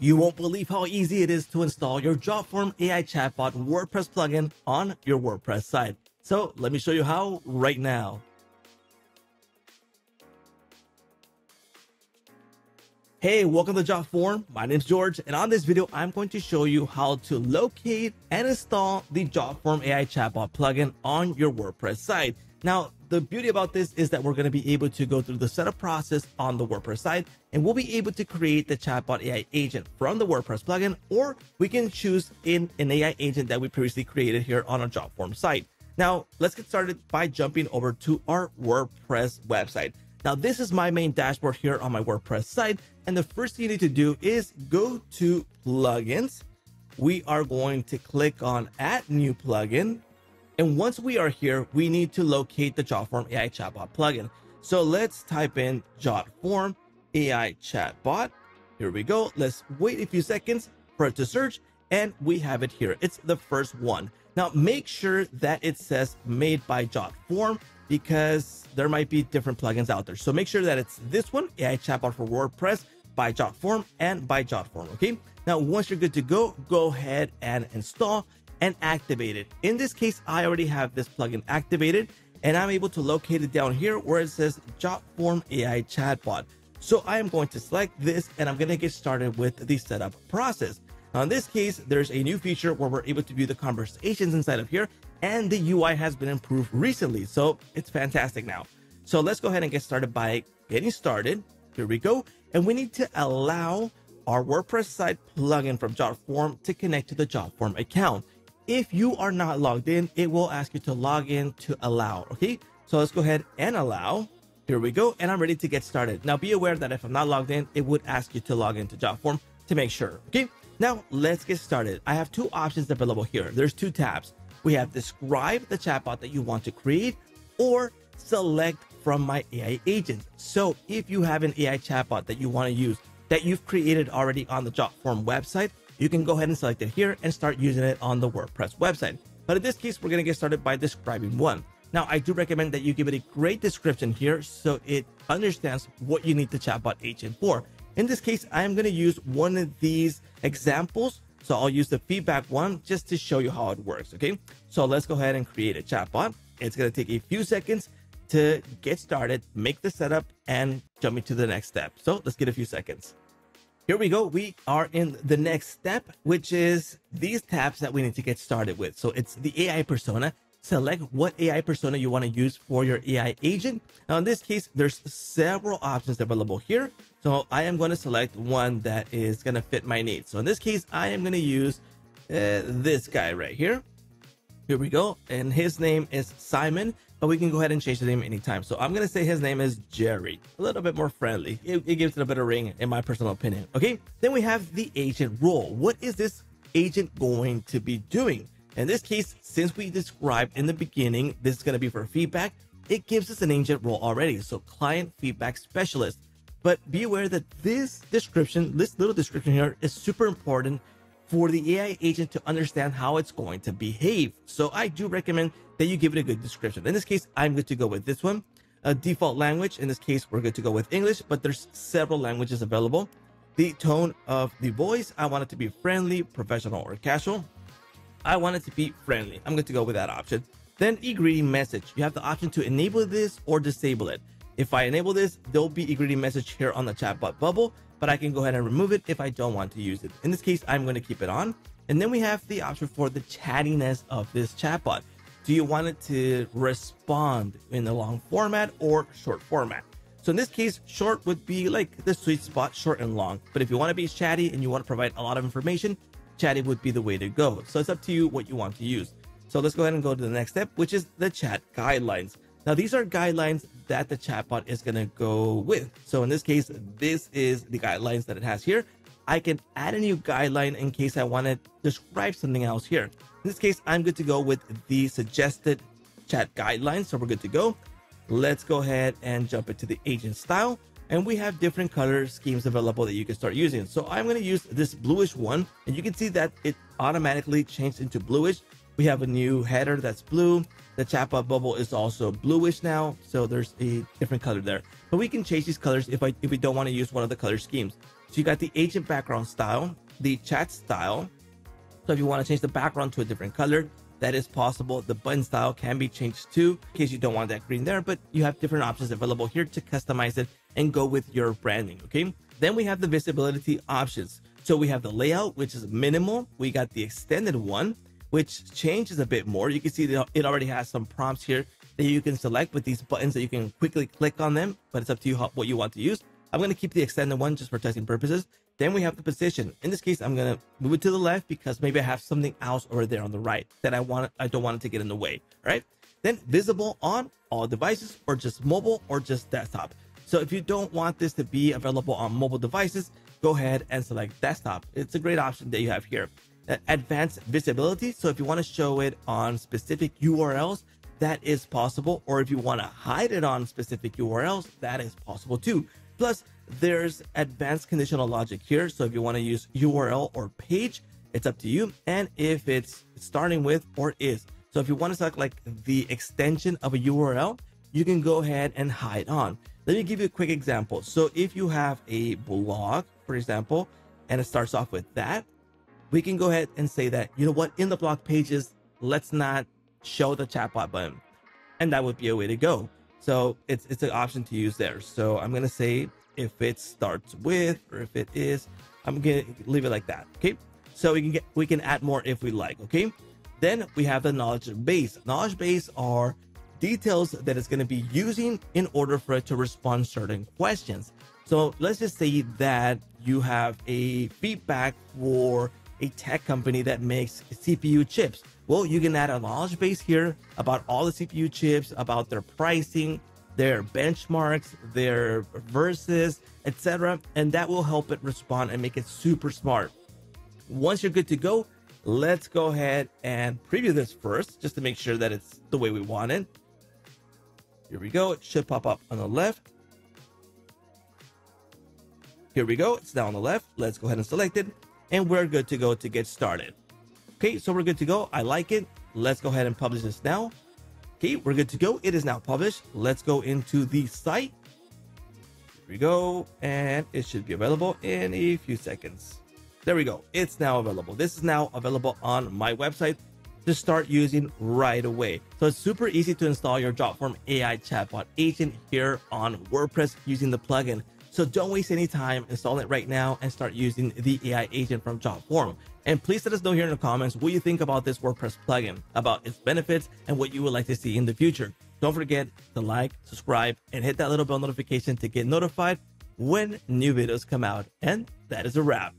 You won't believe how easy it is to install your JotForm AI chatbot WordPress plugin on your WordPress site. So let me show you how right now. Hey, welcome to JotForm. My name is George, and on this video, I'm going to show you how to locate and install the JotForm AI chatbot plugin on your WordPress site. Now, the beauty about this is that we're going to be able to go through the setup process on the WordPress side, and we'll be able to create the chatbot AI agent from the WordPress plugin, or we can choose in an AI agent that we previously created here on our JotForm site. Now, let's get started by jumping over to our WordPress website. Now, this is my main dashboard here on my WordPress site. And the first thing you need to do is go to plugins. We are going to click on add new plugin. And once we are here, we need to locate the JotForm AI chatbot plugin. So let's type in JotForm AI chatbot. Here we go. Let's wait a few seconds for it to search and we have it here. It's the first one. Now make sure that it says made by JotForm because there might be different plugins out there. So make sure that it's this one, AI chatbot for WordPress by JotForm and by JotForm. Okay. Now, once you're good to go, go ahead and install and activate it. In this case, I already have this plugin activated and I'm able to locate it down here where it says JotForm AI chatbot. So I am going to select this and I'm going to get started with the setup process. Now in this case, there's a new feature where we're able to view the conversations inside of here and the UI has been improved recently. So it's fantastic now. So let's go ahead and get started by getting started. Here we go. And we need to allow our WordPress site plugin from JotForm to connect to the JotForm account. If you are not logged in, it will ask you to log in to allow. Okay. So let's go ahead and allow. Here we go. And I'm ready to get started. Now be aware that if I'm not logged in, it would ask you to log into JotForm to make sure. Okay. Now let's get started. I have two options available here. There's two tabs we have describe the chatbot that you want to create or select from my AI agent. So if you have an AI chatbot that you want to use that you've created already on the JotForm website, you can go ahead and select it here and start using it on the WordPress website. But in this case, we're going to get started by describing one. Now, I do recommend that you give it a great description here so it understands what you need the chatbot agent for. In this case, I am going to use one of these examples so I'll use the feedback one just to show you how it works. Okay. So let's go ahead and create a chatbot. It's going to take a few seconds to get started, make the setup and jump into the next step. So let's get a few seconds. Here we go. We are in the next step, which is these tabs that we need to get started with. So it's the AI persona select what AI persona you want to use for your AI agent. Now, in this case, there's several options available here. So I am going to select one that is going to fit my needs. So in this case, I am going to use uh, this guy right here. Here we go. And his name is Simon, but we can go ahead and change the name anytime. So I'm going to say his name is Jerry, a little bit more friendly. It, it gives it a better ring in my personal opinion. Okay. Then we have the agent role. What is this agent going to be doing? In this case, since we described in the beginning, this is going to be for feedback, it gives us an agent role already. So client feedback specialist. But be aware that this description, this little description here is super important for the AI agent to understand how it's going to behave. So I do recommend that you give it a good description. In this case, I'm good to go with this one. A default language, in this case, we're good to go with English, but there's several languages available. The tone of the voice, I want it to be friendly, professional, or casual. I want it to be friendly. I'm going to go with that option. Then e-greeting message. You have the option to enable this or disable it. If I enable this, there'll be a greeting message here on the chatbot bubble, but I can go ahead and remove it if I don't want to use it. In this case, I'm going to keep it on. And then we have the option for the chattiness of this chatbot. Do you want it to respond in a long format or short format? So in this case, short would be like the sweet spot, short and long. But if you want to be chatty and you want to provide a lot of information, chatty would be the way to go. So it's up to you what you want to use. So let's go ahead and go to the next step, which is the chat guidelines. Now, these are guidelines that the chatbot is going to go with. So in this case, this is the guidelines that it has here. I can add a new guideline in case I want to describe something else here. In this case, I'm good to go with the suggested chat guidelines. So we're good to go. Let's go ahead and jump into the agent style and we have different color schemes available that you can start using. So I'm going to use this bluish one and you can see that it automatically changed into bluish. We have a new header that's blue. The chatbot bubble is also bluish now. So there's a different color there, but we can change these colors if I, if we don't want to use one of the color schemes. So you got the agent background style, the chat style. So if you want to change the background to a different color, that is possible. The button style can be changed too, in case you don't want that green there, but you have different options available here to customize it and go with your branding, okay? Then we have the visibility options. So we have the layout, which is minimal. We got the extended one, which changes a bit more. You can see that it already has some prompts here that you can select with these buttons that you can quickly click on them, but it's up to you how, what you want to use. I'm going to keep the extended one just for testing purposes. Then we have the position. In this case, I'm going to move it to the left because maybe I have something else over there on the right that I want. I don't want it to get in the way. Right. Then visible on all devices or just mobile or just desktop. So if you don't want this to be available on mobile devices, go ahead and select desktop. It's a great option that you have here. Uh, advanced visibility. So if you want to show it on specific URLs, that is possible. Or if you want to hide it on specific URLs, that is possible too. Plus, there's advanced conditional logic here. So if you want to use URL or page, it's up to you. And if it's starting with or is. So if you want to select like the extension of a URL, you can go ahead and hide on. Let me give you a quick example. So if you have a blog, for example, and it starts off with that, we can go ahead and say that, you know what, in the blog pages, let's not show the chatbot button. And that would be a way to go. So it's it's an option to use there. So I'm gonna say if it starts with or if it is, I'm gonna leave it like that. Okay. So we can get we can add more if we like. Okay. Then we have the knowledge base. Knowledge base are details that it's going to be using in order for it to respond certain questions. So let's just say that you have a feedback for a tech company that makes CPU chips. Well, you can add a knowledge base here about all the CPU chips, about their pricing, their benchmarks, their verses, etc. And that will help it respond and make it super smart. Once you're good to go, let's go ahead and preview this first, just to make sure that it's the way we want it. Here we go. It should pop up on the left. Here we go. It's now on the left. Let's go ahead and select it. And we're good to go to get started. Okay, so we're good to go. I like it. Let's go ahead and publish this now. Okay, we're good to go. It is now published. Let's go into the site. Here we go. And it should be available in a few seconds. There we go. It's now available. This is now available on my website to start using right away. So it's super easy to install your JotForm AI chatbot agent here on WordPress using the plugin. So don't waste any time, install it right now and start using the AI agent from JotForm. And please let us know here in the comments what you think about this WordPress plugin, about its benefits, and what you would like to see in the future. Don't forget to like, subscribe, and hit that little bell notification to get notified when new videos come out. And that is a wrap.